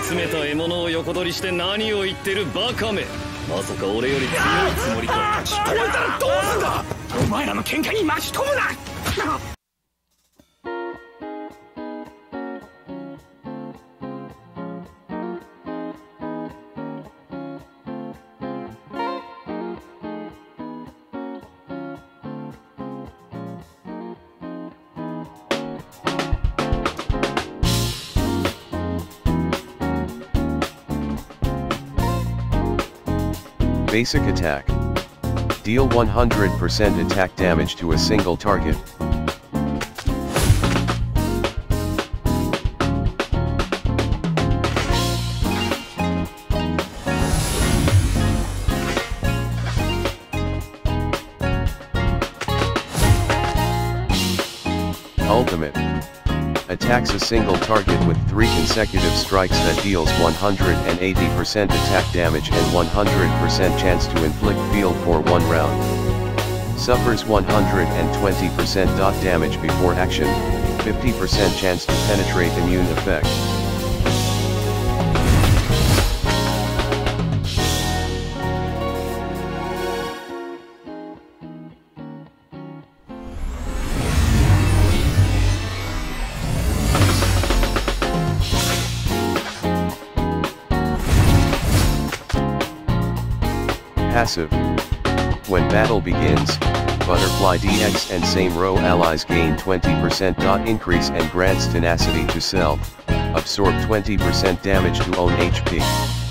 集めた獲物を横取りして何を言ってるバカめ。まさか俺より強いつもりか聞こえたらどうすんだお前らの喧嘩に巻き込むな。Basic attack. Deal 100% attack damage to a single target. Ultimate. Attacks a single target with 3 consecutive strikes that deals 180% attack damage and 100% chance to inflict field for 1 round. Suffers 120% dot damage before action, 50% chance to penetrate immune effect. Passive. When battle begins, Butterfly DX and same row allies gain 20% dot increase and grants tenacity to self, absorb 20% damage to own HP.